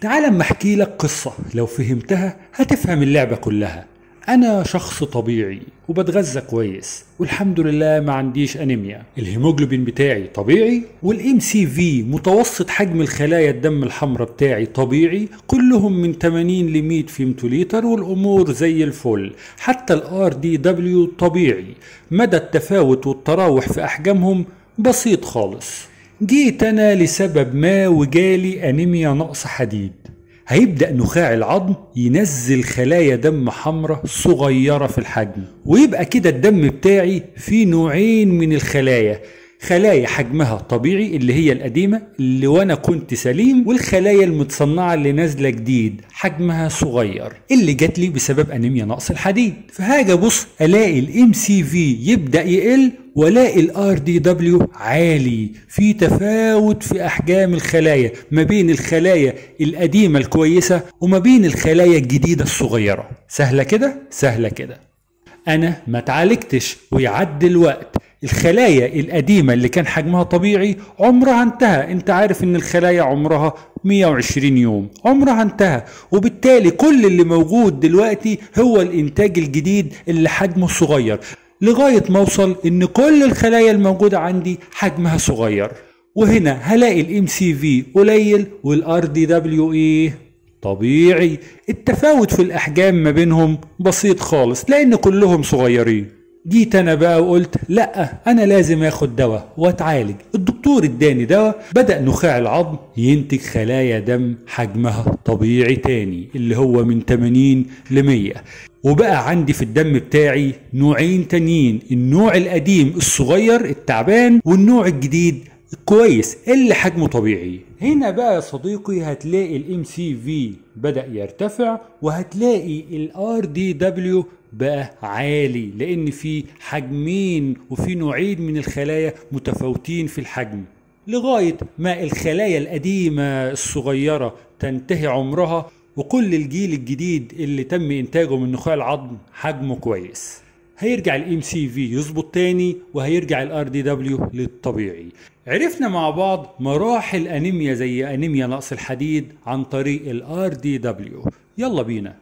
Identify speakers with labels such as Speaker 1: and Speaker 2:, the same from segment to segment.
Speaker 1: تعال اما احكي لك قصة. لو فهمتها هتفهم اللعبة كلها. أنا شخص طبيعي وبتغذى كويس والحمد لله ما عنديش أنيميا. الهيموجلوبين بتاعي طبيعي وال MCV متوسط حجم الخلايا الدم الحمراء بتاعي طبيعي كلهم من 80 ل 100 فيمتوليتر والأمور زي الفل. حتى ال RDW طبيعي. مدى التفاوت والتراوح في أحجامهم بسيط خالص. جيت أنا لسبب ما وجالي أنيميا نقص حديد. هيبدأ نخاع العظم ينزل خلايا دم حمراء صغيرة في الحجم ويبقى كده الدم بتاعي فيه نوعين من الخلايا خلايا حجمها طبيعي اللي هي القديمة اللي وأنا كنت سليم والخلايا المتصنعة اللي نازلة جديد حجمها صغير اللي جات لي بسبب أنيميا نقص الحديد. فهاجي ابص ألاقي ال MCV يبدأ يقل وألاقي ال RDW عالي. في تفاوت في أحجام الخلايا ما بين الخلايا القديمة الكويسة وما بين الخلايا الجديدة الصغيرة. سهلة كده؟ سهلة كده. أنا ما اتعالجتش ويعدي الوقت. الخلايا القديمة اللي كان حجمها طبيعي عمرها انتهى. انت عارف ان الخلايا عمرها 120 يوم. عمرها انتهى. وبالتالي كل اللي موجود دلوقتي هو الإنتاج الجديد اللي حجمه صغير. لغاية ما أوصل إن كل الخلايا الموجودة عندي حجمها صغير. وهنا هلاقي ال MCV قليل وال RDW إيه طبيعي. التفاوت في الأحجام ما بينهم بسيط خالص لأن كلهم صغيرين. جيت أنا بقى وقلت لأ أنا لازم آخد دواء وأتعالج. الدكتور إداني دواء بدأ نخاع العظم ينتج خلايا دم حجمها طبيعي تاني اللي هو من 80 ل 100 وبقى عندي في الدم بتاعي نوعين تانيين النوع القديم الصغير التعبان والنوع الجديد كويس اللي حجمه طبيعي. هنا بقى يا صديقي هتلاقي ال MCV بدأ يرتفع وهتلاقي ال RDW بقى عالي لأن في حجمين وفي نوعين من الخلايا متفاوتين في الحجم. لغاية ما الخلايا القديمة الصغيرة تنتهي عمرها وكل الجيل الجديد اللي تم إنتاجه من نخاع العظم حجمه كويس. هيرجع ال MCV يظبط تاني وهيرجع ال RDW للطبيعي. عرفنا مع بعض مراحل أنيميا زي أنيميا نقص الحديد عن طريق ال RDW يلا بينا.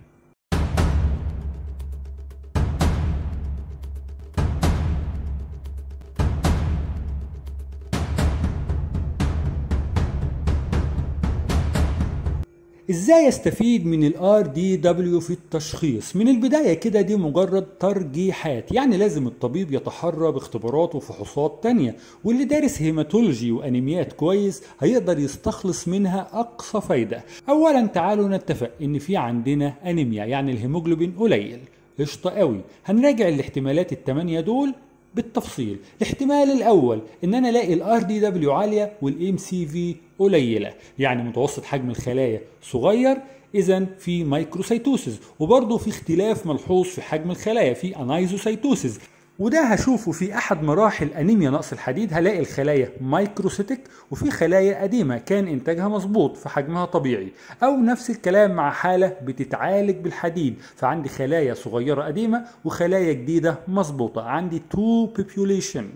Speaker 1: إزاي استفيد من ال RDW في التشخيص؟ من البداية كده دي مجرد ترجيحات يعني لازم الطبيب يتحرى باختبارات وفحوصات تانية واللي دارس hematology وأنيميات كويس هيقدر يستخلص منها أقصى فايدة. اولا تعالوا نتفق إن في عندنا أنيميا يعني الهيموجلوبين قليل. قشطة قوي هنراجع الاحتمالات الثمانيه دول بالتفصيل. الاحتمال الأول ان أنا الاقي ال RDW عالية وال MCV قليلة يعني متوسط حجم الخلايا صغير اذا في microcytosis وبرضه في اختلاف ملحوظ في حجم الخلايا في anisocytosis وده هشوفه في أحد مراحل أنيميا نقص الحديد هلاقي الخلايا microcytic وفي خلايا قديمة كان إنتاجها مظبوط في حجمها طبيعي. أو نفس الكلام مع حالة بتتعالج بالحديد فعندي خلايا صغيرة قديمة وخلايا جديدة مظبوطة. عندي two population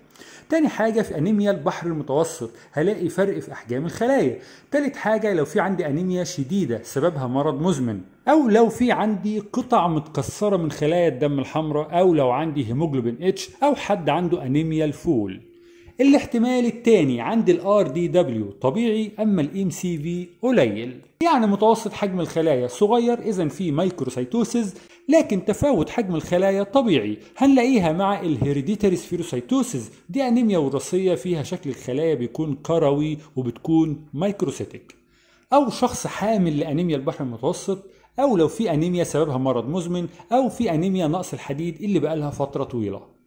Speaker 1: تاني حاجة في أنيميا البحر المتوسط هلاقي فرق في أحجام الخلايا. تالت حاجة لو في عندي أنيميا شديدة سببها مرض مزمن. أو لو في عندي قطع متكسرة من خلايا الدم الحمراء أو لو عندي هيموجلوبين H أو حد عنده أنيميا الفول. الاحتمال الثاني عند ال RDW طبيعي أما ال MCV قليل. يعني متوسط حجم الخلايا صغير اذا في microcytosis لكن تفاوت حجم الخلايا طبيعي. هنلاقيها مع ال hereditary spherocytosis دي انيميا وراثية فيها شكل الخلايا بيكون كروي وبتكون microcytic أو شخص حامل لأنيميا البحر المتوسط أو لو في أنيميا سببها مرض مزمن أو في أنيميا نقص الحديد اللي بقالها فترة طويلة.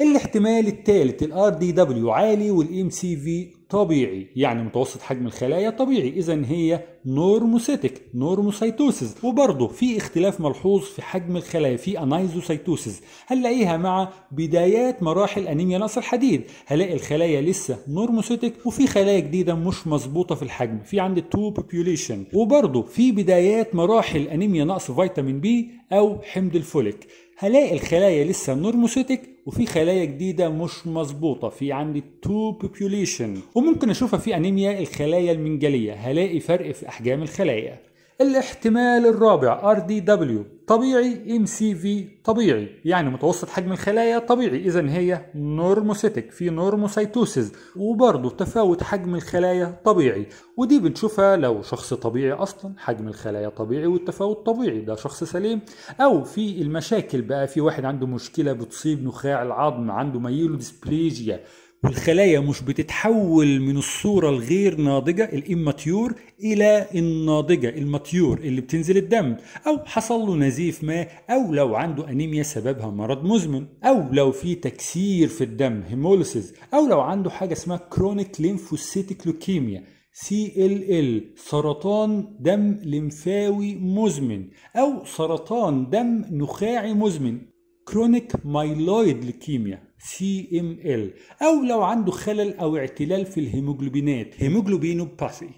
Speaker 1: الاحتمال الثالث ال RDW عالي وال MCV طبيعي يعني متوسط حجم الخلايا طبيعي. اذا هي normocytic normocytosis. وبرضه في اختلاف ملحوظ في حجم الخلايا في anisocytosis. هنلاقيها مع بدايات مراحل أنيميا نقص الحديد. هلاقي الخلايا لسه normocytic وفي خلايا جديدة مش مظبوطة في الحجم. في عندي two population وبرضه في بدايات مراحل أنيميا نقص فيتامين B أو حمض الفوليك. هلاقي الخلايا لسه normocytic وفي خلايا جديدة مش مظبوطة. في عندي two population وممكن اشوفها في أنيميا الخلايا المنجلية هلاقي فرق في أحجام الخلايا. الاحتمال الرابع RDW طبيعي MCV طبيعي يعني متوسط حجم الخلايا طبيعي. اذا هي normocytic في normocytosis وبرضه تفاوت حجم الخلايا طبيعي. ودي بنشوفها لو شخص طبيعي أصلا حجم الخلايا طبيعي والتفاوت طبيعي ده شخص سليم. أو في المشاكل بقى في واحد عنده مشكلة بتصيب نخاع العظم عنده myelodysplasia والخلايا مش بتتحول من الصورة الغير ناضجة ال immature إلى الناضجة ال mature اللي بتنزل الدم. أو حصل له نزيف ما أو لو عنده أنيميا سببها مرض مزمن. أو لو في تكسير في الدم hemolysis أو لو عنده حاجة اسمها chronic lymphocytic leukemia سرطان دم لمفاوي مزمن. أو سرطان دم نخاعي مزمن. chronic myeloid leukemia CML أو لو عنده خلل أو اعتلال في الهيموجلوبينات hemoglobinopathy.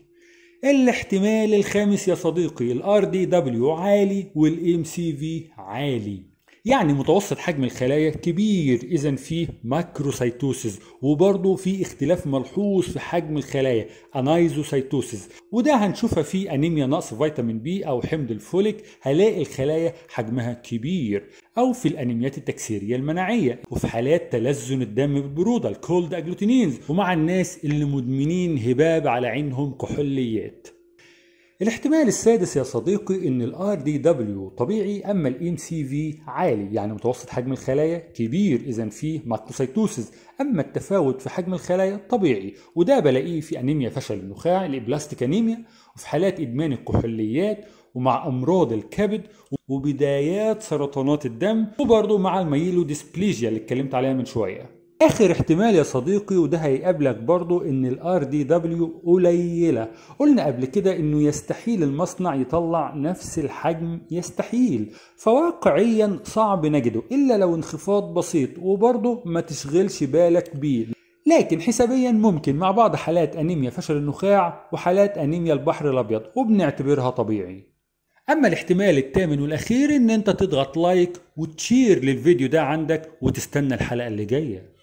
Speaker 1: الاحتمال الخامس يا صديقي ال RDW عالي وال MCV عالي. يعني متوسط حجم الخلايا كبير. اذا فيه macrocytosis وبرضه في اختلاف ملحوظ في حجم الخلايا anisocytosis وده هنشوفها في انيميا نقص فيتامين B أو حمض الفوليك هلاقي الخلايا حجمها كبير أو في الأنيميات التكسيرية المناعية وفي حالات تلزن الدم بالبرودة ال cold agglutinins ومع الناس اللي مدمنين هباب على عينهم كحوليات. الاحتمال السادس يا صديقي إن RDW طبيعي أما MCV عالي يعني متوسط حجم الخلايا كبير اذا فيه macrocytosis أما التفاوت في حجم الخلايا طبيعي وده بلاقيه في أنيميا فشل النخاع ال aplastic anemia وفي حالات إدمان الكحوليات ومع أمراض الكبد وبدايات سرطانات الدم وبرضه مع ال myelodysplasia اللي اتكلمت عليها من شوية. آخر احتمال يا صديقي وده هيقابلك برضو إن ال RDW قليلة. قلنا قبل كده إنه يستحيل المصنع يطلع نفس الحجم يستحيل. فواقعيا صعب نجده إلا لو انخفاض بسيط وبرضه ما تشغلش بالك بيه. لكن حسابيا ممكن مع بعض حالات أنيميا فشل النخاع وحالات أنيميا البحر الأبيض وبنعتبرها طبيعي. أما الاحتمال الثامن والأخير إن أنت تضغط لايك وتشير للفيديو ده عندك وتستنى الحلقة اللي جاية.